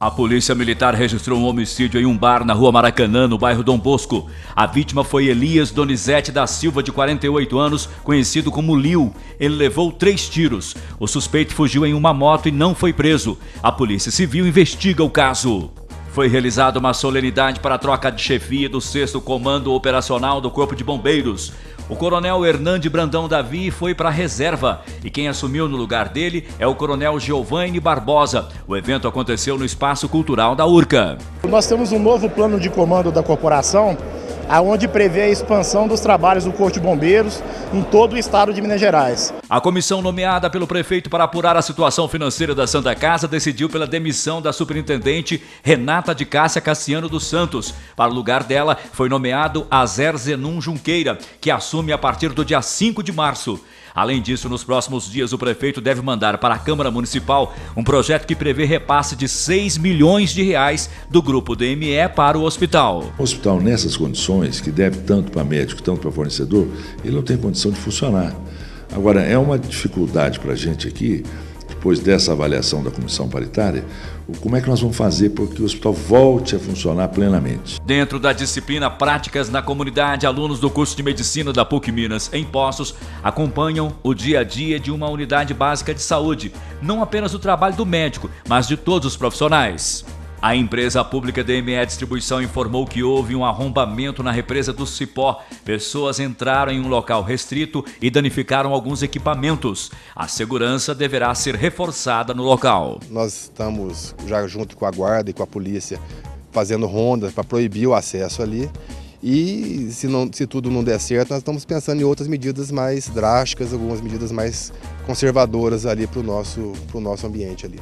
A polícia militar registrou um homicídio em um bar na rua Maracanã, no bairro Dom Bosco. A vítima foi Elias Donizete da Silva, de 48 anos, conhecido como Liu. Ele levou três tiros. O suspeito fugiu em uma moto e não foi preso. A polícia civil investiga o caso. Foi realizada uma solenidade para a troca de chefia do 6 Comando Operacional do Corpo de Bombeiros. O coronel Hernande Brandão Davi foi para a reserva e quem assumiu no lugar dele é o coronel Giovanni Barbosa. O evento aconteceu no Espaço Cultural da URCA. Nós temos um novo plano de comando da corporação aonde prevê a expansão dos trabalhos do Corpo de Bombeiros em todo o estado de Minas Gerais. A comissão nomeada pelo prefeito para apurar a situação financeira da Santa Casa decidiu pela demissão da superintendente Renata de Cássia Cassiano dos Santos. Para o lugar dela foi nomeado Azer Zenum Junqueira, que assume a partir do dia 5 de março. Além disso, nos próximos dias o prefeito deve mandar para a Câmara Municipal um projeto que prevê repasse de 6 milhões de reais do grupo DME para o hospital. O hospital nessas condições, que deve tanto para médico, tanto para fornecedor, ele não tem condição de funcionar. Agora, é uma dificuldade para a gente aqui depois dessa avaliação da comissão paritária, como é que nós vamos fazer para que o hospital volte a funcionar plenamente. Dentro da disciplina Práticas na Comunidade, alunos do curso de Medicina da PUC Minas, em Poços, acompanham o dia a dia de uma unidade básica de saúde, não apenas o trabalho do médico, mas de todos os profissionais. A empresa pública DME Distribuição informou que houve um arrombamento na represa do Cipó. Pessoas entraram em um local restrito e danificaram alguns equipamentos. A segurança deverá ser reforçada no local. Nós estamos já junto com a guarda e com a polícia fazendo ronda para proibir o acesso ali. E se, não, se tudo não der certo, nós estamos pensando em outras medidas mais drásticas, algumas medidas mais conservadoras ali para o nosso, nosso ambiente ali.